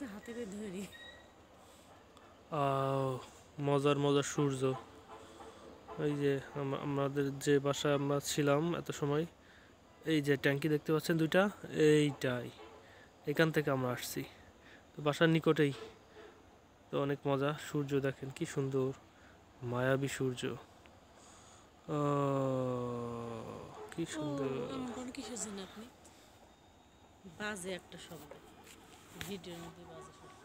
আছে হাতে করে ধরি মজার মজার সূর্য। ওই যে আমাদের যে বাসায় আমরা ছিলাম এত সময় এই যে ট্যাঙ্কি দেখতে পাচ্ছেন দুইটা এইটাই। এখান থেকে আমরা আসছি। তো বাসার নিকটেই। তো অনেক মজা সূর্য দেখেন কি সুন্দর মায়াবী সূর্য। কি সুন্দর। বাজে একটা শব্দ। ভিডিওর মধ্যে বাজে শব্দ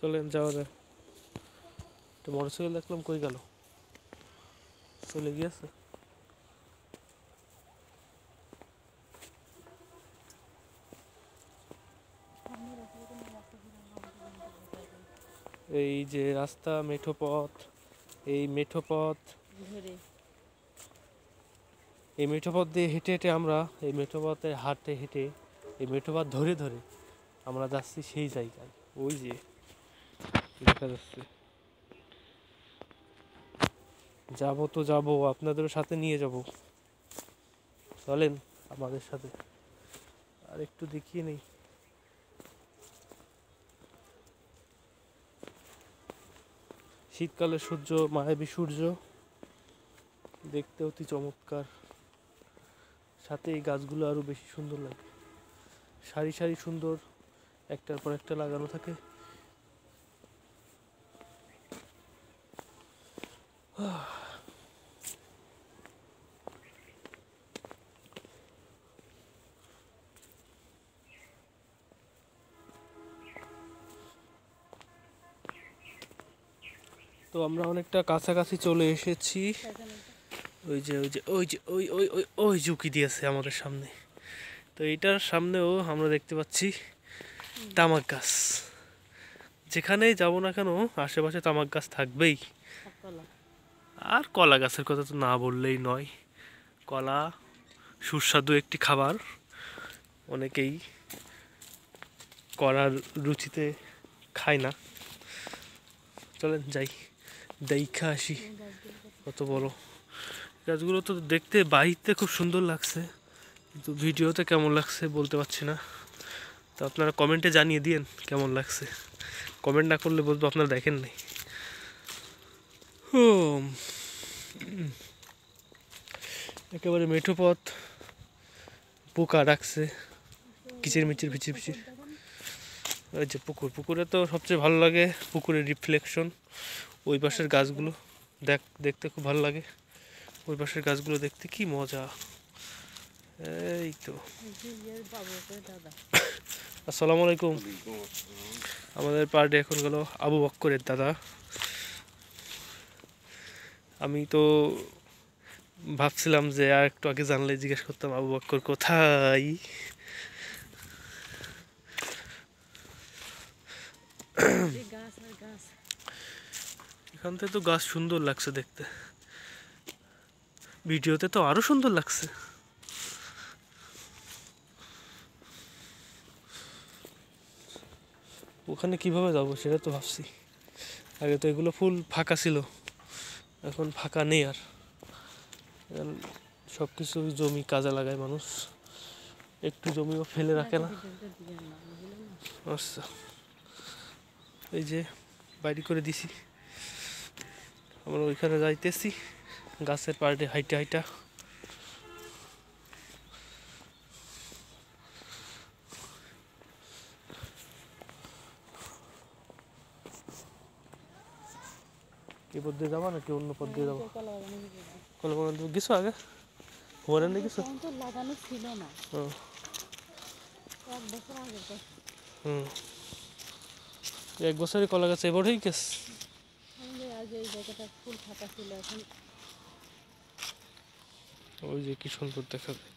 চলেন যাওয়া যায় তো মোটরসাইকেল দেখলাম কই গেল চলে গিয়েছে এই যে রাস্তা মেঠো পথ এই মেঠো পথ। এই মেঠো পথ দিয়ে হেঁটে হেঁটে আমরা এই মেঠো পথে হাঁটতে হেঁটে এই মেঠো পথ ধরে ধরে আমরা যাচ্ছি সেই জায়গায়। ওই যে দেখা যাচ্ছে। যাব তো যাব আপনাদেরও সাথে নিয়ে যাব। চলেন আমাদের সাথে। আর একটু দেখিয়ে নেই। শীতকালে সূর্য, মায়াবী সূর্য, দেখতে অতি চমৎকার। সাথে এই গাছগুলো আরও বেশি সুন্দর লাগে। সারি সারি সুন্দর, একটার পর একটা লাগানো থাকে। তো আমরা অনেকটা কাছাকাছি চলে এসেছি। ওই যে ওই যে ওই যে, ওই ওই ওই ওই ঝুঁকি দিয়েছে আমাদের সামনে। তো এইটার সামনেও আমরা দেখতে পাচ্ছি তামাক গাছ। যেখানেই যাব না কেন, আশেপাশে তামাক গাছ থাকবেই। আর কলা গাছের কথা তো না বললেই নয়। কলা সুস্বাদু একটি খাবার। অনেকেই কলার রুচিতে খায় না। চলেন যাই। দেখা আসি। কত বড়। গাছগুলো তো দেখতে বাহিরতে খুব সুন্দর লাগছে কিন্তু ভিডিওতে কেমন লাগছে বলতে পারছি না। তো আপনারা কমেন্টে জানিয়ে দিন কেমন লাগছে। কমেন্ট না করলে বলব আপনারা দেখেন নাই। হুম। একেবারে মেঠো পথ পোকা ডাকছে কিচির মিচির ভিচির ভিচির ওই যে পুকুর পুকুরে তো সবচেয়ে ভালো লাগে পুকুরের রিফ্লেকশন ওই পাশের গাছগুলো দেখ, দেখতে খুব ভালো লাগে। ওই পাশের গাছগুলো দেখতে কি মজা। এই তো। আসসালামু আলাইকুম। আমাদের পার্টি এখন গেল আবু বক্করের দাদা। আমি তো ভাবছিলাম যে আর একটু আগে জানলে জিজ্ঞেস করতাম, আবু বক্কর কোথায়? এখান থেকে তো গাছ সুন্দর লাগছে দেখতে। ভিডিওতে তো আরও সুন্দর লাগছে। ওখানে কীভাবে যাব সেটা তো ভাবছি। আগে তো এগুলো ফুল ফাঁকা ছিল। এখন ফাঁকা নেই আর। সব কিছু জমি কাজে লাগায় মানুষ। একটু জমিও ফেলে রাখে না। আচ্ছা। এই যে বাইরে করে দিছি। আমরা ওইখানে যাইতেছি। গাছের পাড়ে হাইটা হাইটা। কি পথ দিয়ে যাবা নাকি অন্য পথ দিয়ে যাব? কলা তুমি গেছো আগে? হোয়ারেন গেছো? লাগানো ছিল না। এক বছর হুম। এক বছরই কলা গাছ এবারেই গেছ। আগে ফুল ফাঁকা ছিল এখন ওই যে কি সুন্দর দেখা যায়।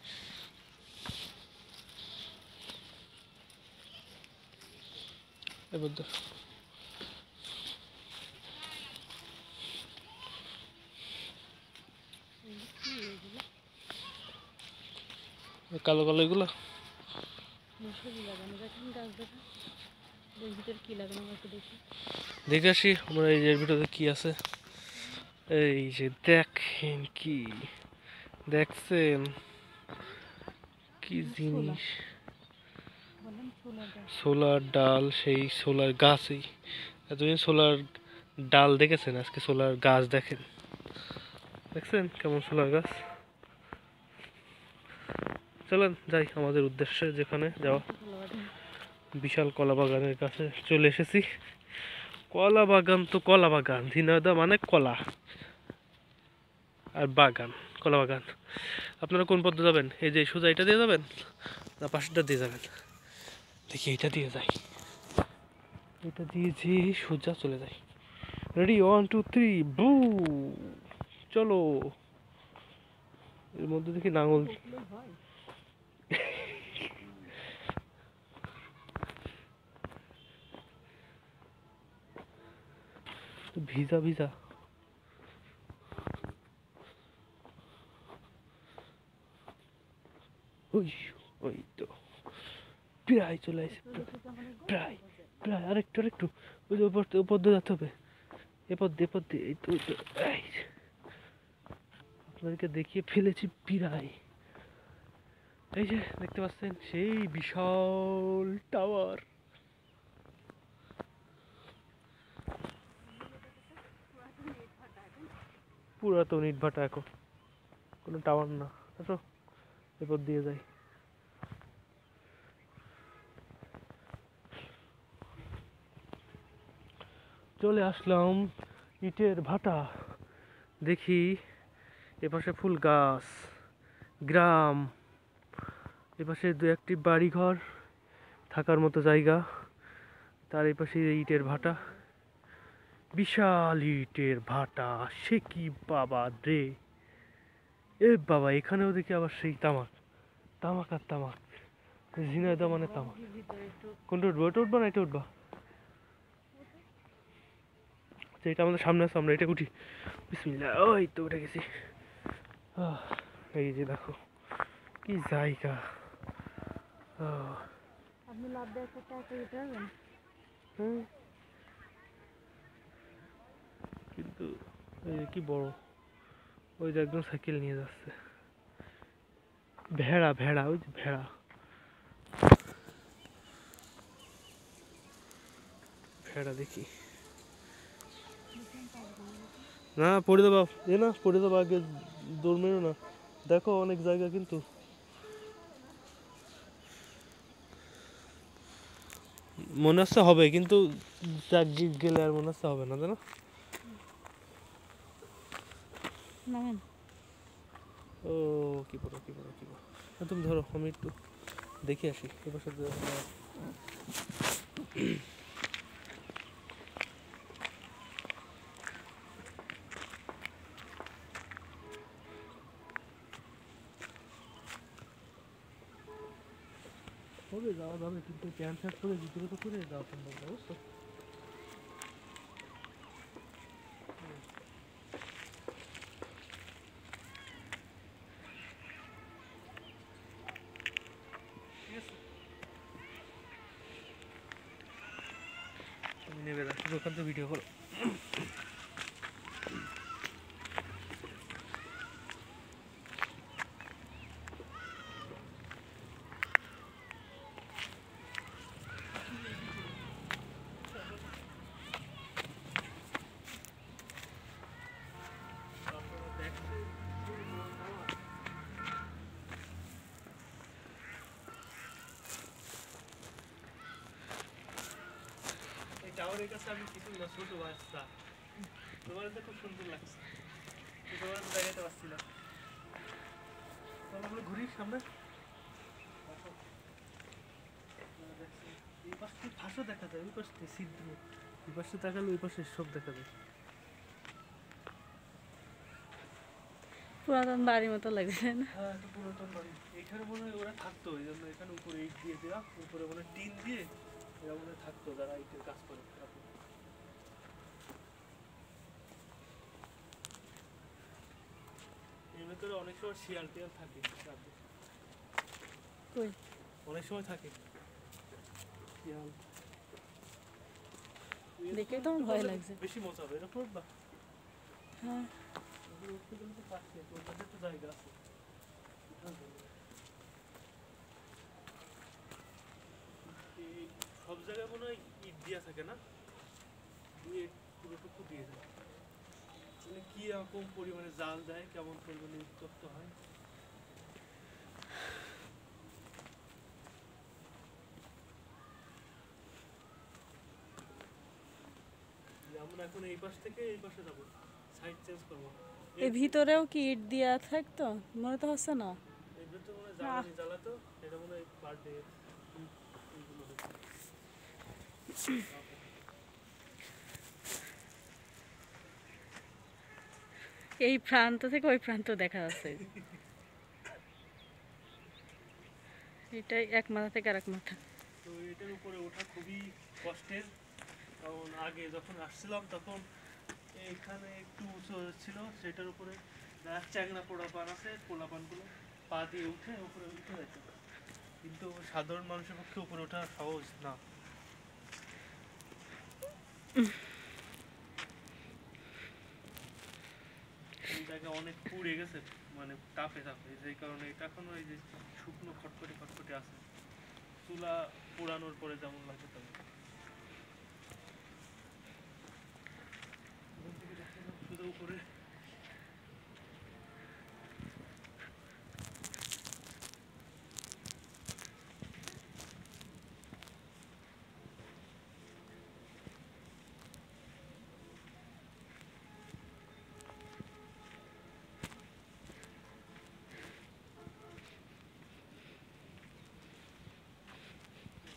এবার কালো কালো এগুলো? দেখা। এর ভিতরে কি লাগানো আছে দেখি। দেখে আসি আমরা এই ভিতরে কি আছে। এই যে দেখেন কি দেখছেন? কি জিনিস? সোলার ডাল। সেই সোলার গাছই। এতদিন সোলার ডাল দেখেছেন? আজকে সোলার গাছ দেখেন। দেখছেন কেমন সোলার গাছ? চলেন যাই আমাদের উদ্দেশ্যে যেখানে যাওয়া। বিশাল কলা বাগানের কাছে চলে এসেছি। কলা বাগান তো কলা বাগান ঝিনাইদহ মানে কলা আর বাগান, কলা বাগান। আপনারা কোন পথে যাবেন? এই যে সোজা এটা দিয়ে যাবেন না পাশেরটা দিয়ে যাবেন? দেখি এটা দিয়ে যাই। এটা দিয়ে যে সোজা চলে যাই। রেডি ওয়ান টু থ্রি বু চলো। এর মধ্যে দেখি নাঙল ভিজা ভিজা। ওই ওই তো। প্রায় চলে আসে, প্রায় প্রায়। আর আরেকটু আরেকটু। ওই ওপর উপর দিয়ে যেতে হবে। এপর দিয়ে এপর দিয়ে। এই তো আপনাদেরকে দেখিয়ে ফেলেছি প্রায়। এই যে, দেখতে পাচ্ছেন? সেই বিশাল টাওয়ার। পুরাতন ইট ভাটা এখন। কোনো টাওয়ার না। আসো, এরপর দিয়ে যাই। চলে আসলাম ইটের ভাটা। দেখি এপাশে ফুল গাছ, গ্রাম। এপাশে দু একটি বাড়িঘর, থাকার মতো জায়গা। তার এপাশে ইটের ভাটা। বিশাল ইটের ভাটা সে কি বাবা রে? এ বাবা এখানেও দেখি আবার সেই তামাক। তামাক আর তামাক। ঝিনাইদা মানে তামাক। কোনটা উঠবো? ওটা উঠবা না? এটা উঠবা? আচ্ছা, এটা আমাদের সামনে আছে আমরা এটা উঠি। বিসমিল্লাহ ওই তো উঠে গেছি। এই যে দেখো কি জায়গা। আপনি লাভ দেওয়ার পর টাকা দিতে পারবেন হুম। কিন্তু এই যে কি বড়? ওই যে একদম সাইকেল নিয়ে যাচ্ছে। ভেড়া ভেড়া, ওই যে ভেড়া। ভেড়া দেখি। না, পড়ে দেবা এ না, পড়ে দেবা আগে, দৌড় মেরো না। দেখো অনেক জায়গা কিন্তু। মনে হচ্ছে হবে, কিন্তু গে- গেলে আর মনে হচ্ছে হবে না, তাই না? নামেন। ও, কি কি কি তুমি ধরো, আমি একটু দেখে আসি। এবার হবে যাওয়া যাবে, কিন্তু প্যান্ট শার্ট পরে ভিতরে তো করে যাওয়া সম্ভব না, বুঝছ তুমি নেবে না শুধু ওখান থেকে ভিডিও করো। কাছে আমি কিছু না ছোট বাচ্চা। তোমার তো খুব সুন্দর লাগছে। তোমার তো দেখাতে পারছি না। আমরা ঘুরি সামনে। এই পাশ থেকে ফাঁসও দেখা যায় ওই পাশ থেকে সিট দিয়ে এই পাশে তাকালে ওই পাশে সব দেখা যায়। পুরাতন বাড়ির মতো লাগছে না? হ্যাঁ পুরাতন বাড়ি। এখানে মনে হয় ওরা থাকতো এই জন্য এখানে উপরে ইট দিয়ে দেওয়া উপরে মনে হয় টিন দিয়ে এরা মনে থাকতো যারা ইটের কাজ করে। এর ভেতরে অনেক সময় শিয়াল টিয়াল থাকে অনেক সময় থাকে। শিয়াল। দেখে তো ভয় লাগছে। বেশি মজা হবে এটা পড়বা হ্যাঁ। জায়গা আছে উঠার জন্য। এই সব জায়গায় মনে হয় ইট থাকে না? দিয়ে পুরোটুকু দিয়ে দেয়। মানে কি রকম পরিমাণে জাল দেয়? কেমন পরিমাণে উত্তপ্ত হয়? আমরা এখন এই পাশ থেকে এই পাশে যাব। সাইড চেঞ্জ করব। এই ভিতরেও কি ইট দিয়া থাকতো? মনে তো হচ্ছে না। এগুলো তো মনে হয় জ্বালানি জ্বালাতো। এটা মনে হয় পার ডে এই প্রান্ত থেকে ওই প্রান্ত দেখা যাচ্ছে। এটাই এক মাথা থেকে আর এক মাথা। তো এটার উপরে ওঠা খুবই কষ্টের। কারণ আগে যখন আসছিলাম তখন এখানে একটু উঁচু ছিল, সেটার উপরে দেখা যাচ্ছে চ্যাংড়া পোড়া পান আছে পোড়া পানগুলো পা দিয়ে উঠে উপরে উঠে যেত কিন্তু সাধারণ মানুষের পক্ষে উপরে ওঠা সহজ না। জায়গা অনেক পুড়ে গেছে মানে তাপে তাপে যেই কারণে এটা এখনও এই যে শুকনো খটখটে খটখটে আছে। চুলা পোড়ানোর পরে যেমন লাগে তেমন। শুধু উপরে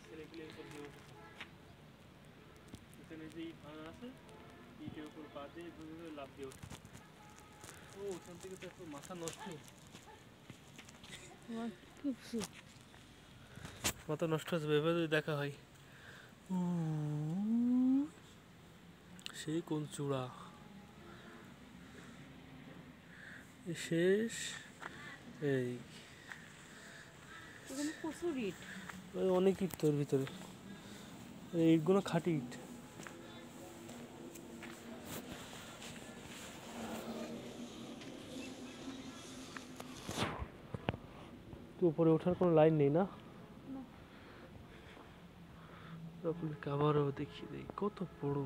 ছেলেগুলো এরপর দিয়ে উঠেছে এখানে ভাঙা আছে ইটের উপর পা দিয়ে এভাবে লাফ দিয়ে ওঠে ও ওখান থেকে তো এখন মাথা নষ্ট মাথা নষ্ট হচ্ছে ভেবে যদি দেখা হয়। সেই কোন চূড়া? শেষ এই। প্রচুর ইট। অনেক ইট তোর ভিতরে। এই ইটগুলো খাঁটি ইট। তো উপরে ওঠার কোনো লাইন নেই না? আপনাকে আবারও দেখিয়ে দেয় কত বড়?